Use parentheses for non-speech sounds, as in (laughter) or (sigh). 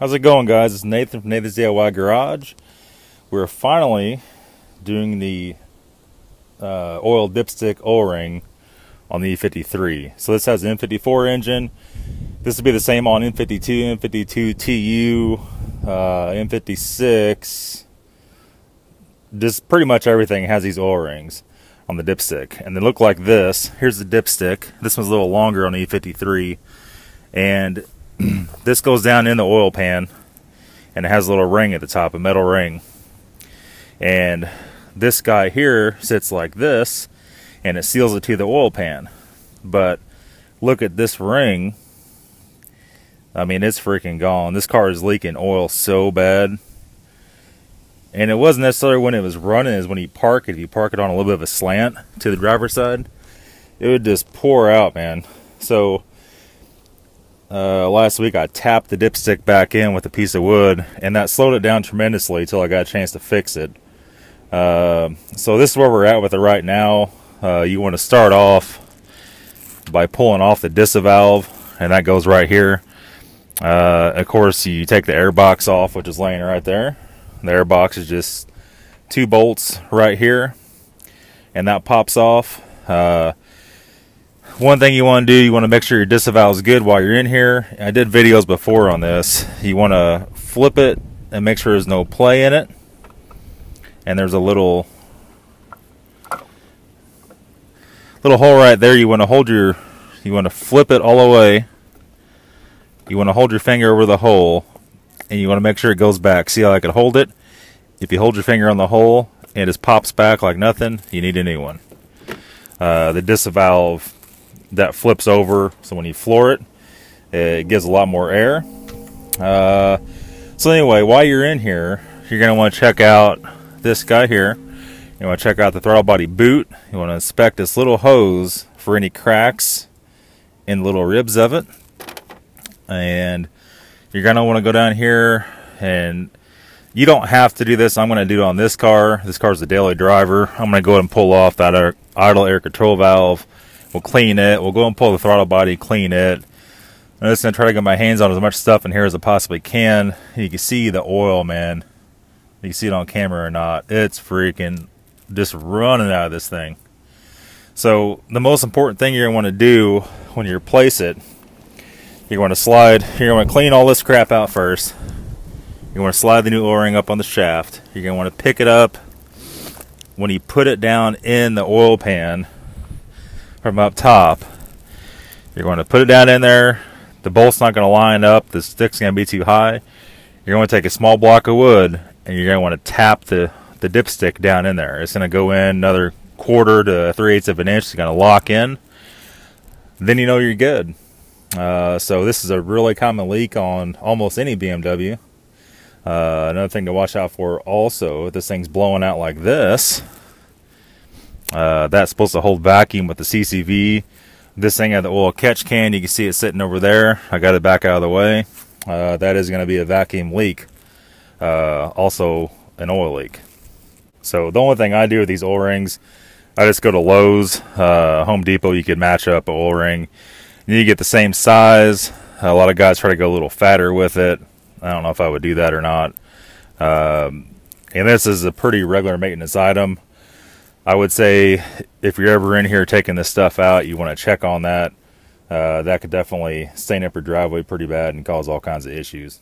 How's it going, guys? It's Nathan from Nathan's DIY Garage. We're finally doing the uh, oil dipstick O-ring on the E53. So this has an M54 engine. This would be the same on M52, M52 TU, uh, M56. Just pretty much everything has these O-rings on the dipstick, and they look like this. Here's the dipstick. This one's a little longer on the E53, and (clears throat) this goes down in the oil pan and it has a little ring at the top, a metal ring. And this guy here sits like this and it seals it to the oil pan. But look at this ring. I mean, it's freaking gone. This car is leaking oil so bad. And it wasn't necessarily when it was running, is when you park it. If you park it on a little bit of a slant to the driver's side, it would just pour out, man. So uh, last week I tapped the dipstick back in with a piece of wood, and that slowed it down tremendously until I got a chance to fix it. Uh, so this is where we're at with it right now. Uh, you want to start off by pulling off the DISA valve, and that goes right here. Uh, of course, you take the air box off, which is laying right there. The air box is just two bolts right here, and that pops off. One thing you want to do, you want to make sure your DISA valve is good while you're in here. I did videos before on this. You want to flip it and make sure there's no play in it. And there's a little little hole right there. You want to hold your, you want to flip it all the way. You want to hold your finger over the hole, and you want to make sure it goes back. See how I can hold it? If you hold your finger on the hole and it just pops back like nothing, you need a new one. Uh, the DISA valve that flips over. So when you floor it, it gives a lot more air. Uh, so anyway, while you're in here, you're going to want to check out this guy here. You want to check out the throttle body boot. You want to inspect this little hose for any cracks in little ribs of it. And you're going to want to go down here and you don't have to do this. I'm going to do it on this car. This car is a daily driver. I'm going to go ahead and pull off that idle air control valve We'll clean it. We'll go and pull the throttle body, clean it. I'm just going to try to get my hands on as much stuff in here as I possibly can. You can see the oil, man. You can see it on camera or not. It's freaking just running out of this thing. So the most important thing you're going to want to do when you replace it, you're going to slide, you're going to clean all this crap out first. You want to slide the new O-ring up on the shaft. You're going to want to pick it up when you put it down in the oil pan from up top. You're going to put it down in there. The bolt's not going to line up. The stick's going to be too high. You're going to take a small block of wood and you're going to want to tap the, the dipstick down in there. It's going to go in another quarter to three eighths of an inch. It's going to lock in. Then you know you're good. Uh, so this is a really common leak on almost any BMW. Uh, another thing to watch out for also, if this thing's blowing out like this, uh, that's supposed to hold vacuum with the CCV. This thing had the oil catch can. You can see it sitting over there. I got it back out of the way. Uh, that is going to be a vacuum leak. Uh, also an oil leak. So the only thing I do with these O-rings, I just go to Lowe's, uh, Home Depot. You can match up an O-ring. You get the same size. A lot of guys try to go a little fatter with it. I don't know if I would do that or not. Um, and this is a pretty regular maintenance item. I would say if you're ever in here taking this stuff out, you want to check on that. Uh, that could definitely stain up your driveway pretty bad and cause all kinds of issues.